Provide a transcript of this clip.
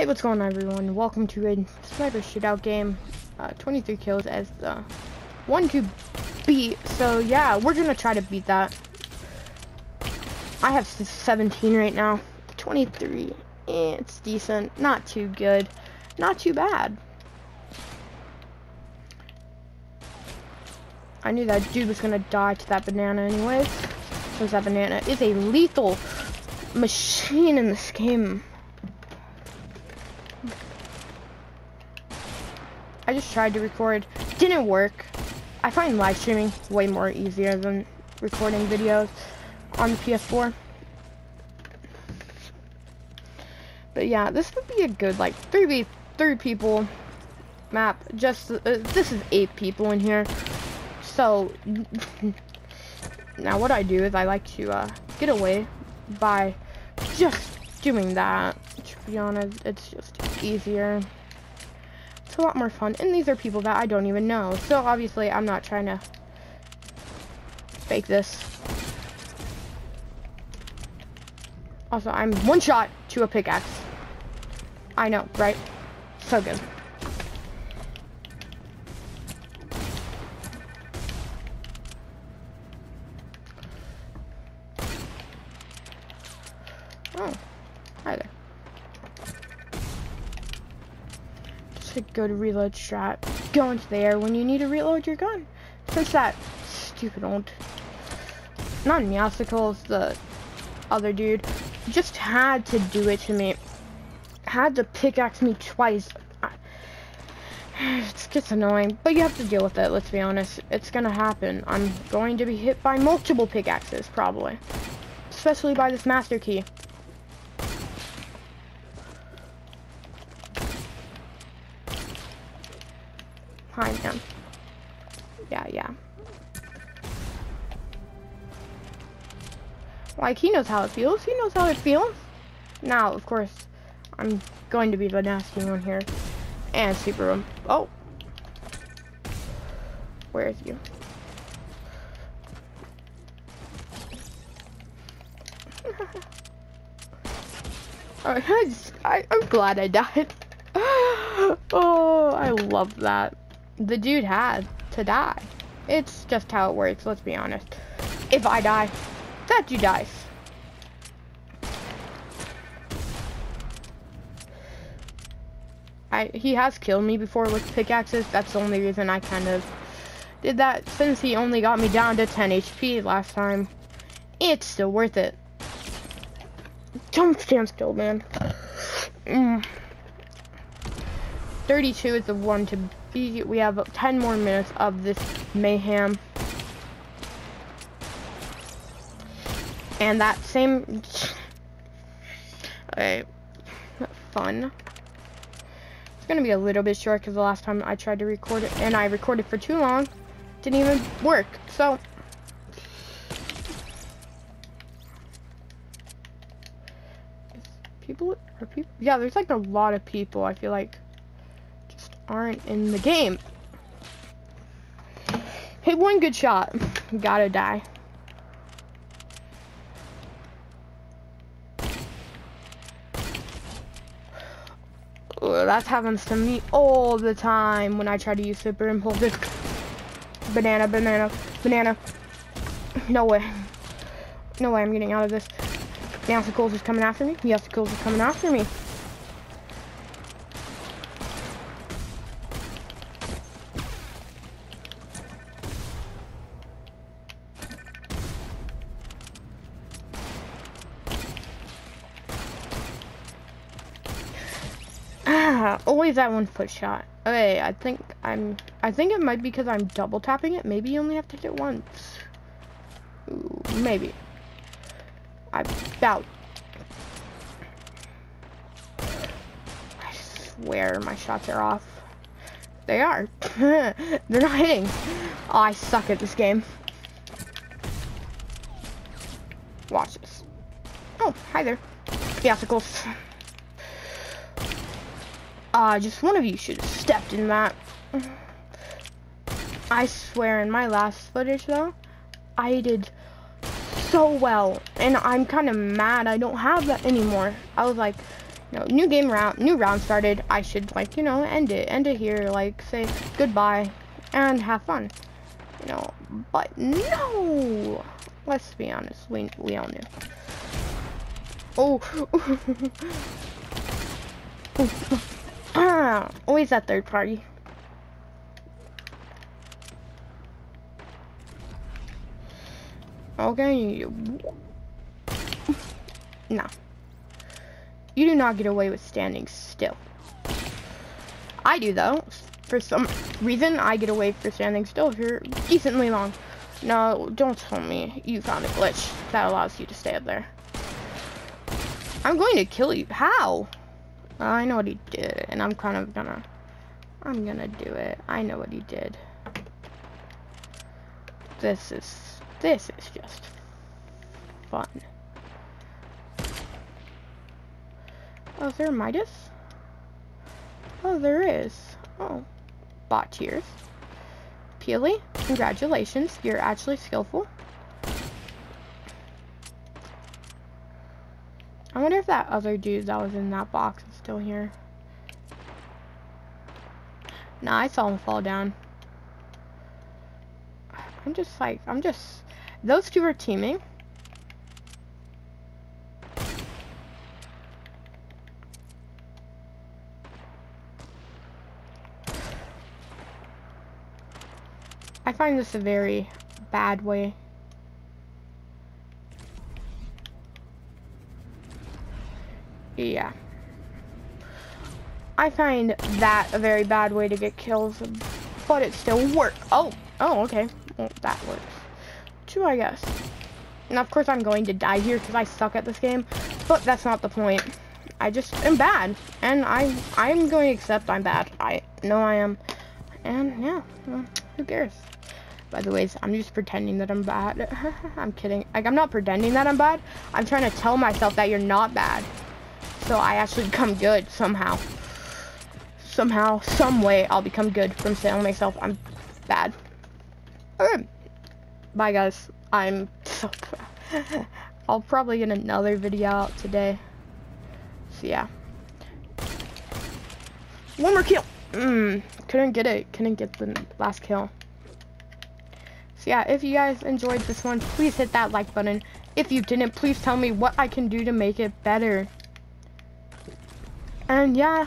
Hey, what's going on everyone? Welcome to a sniper shootout game. Uh, 23 kills as the one to beat. So yeah, we're gonna try to beat that. I have 17 right now. 23. Eh, it's decent. Not too good. Not too bad. I knew that dude was gonna die to that banana anyways. Because that banana is a lethal machine in this game. I just tried to record, didn't work. I find live streaming way more easier than recording videos on the PS4. But yeah, this would be a good like 3v 3 people map. Just uh, this is 8 people in here. So now what I do is I like to uh, get away by just doing that. To be honest, it's just easier. A lot more fun. And these are people that I don't even know. So obviously I'm not trying to fake this. Also, I'm one shot to a pickaxe. I know, right? So good. Oh, hi there. Just go to reload strat. Go into the air when you need to reload your gun. Since that stupid old, not Meowsicles, the other dude, just had to do it to me. Had to pickaxe me twice. It's just annoying, but you have to deal with it, let's be honest. It's gonna happen. I'm going to be hit by multiple pickaxes, probably. Especially by this master key. Hi, man. Yeah, yeah. Like, he knows how it feels. He knows how it feels. Now, of course, I'm going to be the nasty one here. And super room. Oh. Where is you? I, I, I'm glad I died. oh, I love that. The dude had to die. It's just how it works, let's be honest. If I die, that dude dies. I, he has killed me before with pickaxes. That's the only reason I kind of did that. Since he only got me down to 10 HP last time, it's still worth it. Don't stand still, man. Mm. 32 is the one to beat. We have 10 more minutes of this mayhem. And that same... Okay. Fun It's gonna be a little bit short because the last time I tried to record it and I recorded for too long, didn't even work. So people are people yeah, there's like a lot of people I feel like aren't in the game. Hit one good shot, gotta die. that happens to me all the time when I try to use super impulsive. Banana, banana, banana. No way. No way I'm getting out of this. Meowsicles is coming after me. Meowsicles is coming after me. Always that one foot shot. Okay, I think I'm, I think it might be because I'm double tapping it. Maybe you only have to hit it once. Ooh, maybe. I doubt. I swear my shots are off. They are. They're not hitting. Oh, I suck at this game. Watch this. Oh, hi there. Theatricals. Ah, uh, just one of you should have stepped in that. I swear, in my last footage, though, I did so well. And I'm kind of mad I don't have that anymore. I was like, No, new game round, new round started. I should like, you know, end it, end it here, like say goodbye and have fun. You know, but no. Let's be honest, we we all knew. Oh. always that third party. Okay. No. You do not get away with standing still. I do though. For some reason, I get away for standing still you're decently long. No, don't tell me you found a glitch that allows you to stay up there. I'm going to kill you. How? I know what he did, and I'm kind of gonna... I'm gonna do it. I know what he did. This is... This is just fun. Oh, is there Midas? Oh, there is. Oh. Bot tears. Peely, congratulations. You're actually skillful. I wonder if that other dude that was in that box is here. Nah, I saw him fall down. I'm just like, I'm just... Those two are teaming. I find this a very bad way. Yeah. I find that a very bad way to get kills, but it still works. Oh, oh, okay. Well, that works. Too, I guess. And of course I'm going to die here because I suck at this game, but that's not the point. I just am bad, and I I'm going to accept I'm bad. I know I am, and yeah, well, who cares? By the way, I'm just pretending that I'm bad. I'm kidding. Like, I'm not pretending that I'm bad. I'm trying to tell myself that you're not bad. So I actually come good somehow. Somehow, some way, I'll become good from telling myself I'm bad. Okay. Bye, guys. I'm so I'll probably get another video out today. So, yeah. One more kill. Mmm. Couldn't get it. Couldn't get the last kill. So yeah, if you guys enjoyed this one, please hit that like button. If you didn't, please tell me what I can do to make it better. And yeah,